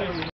Totally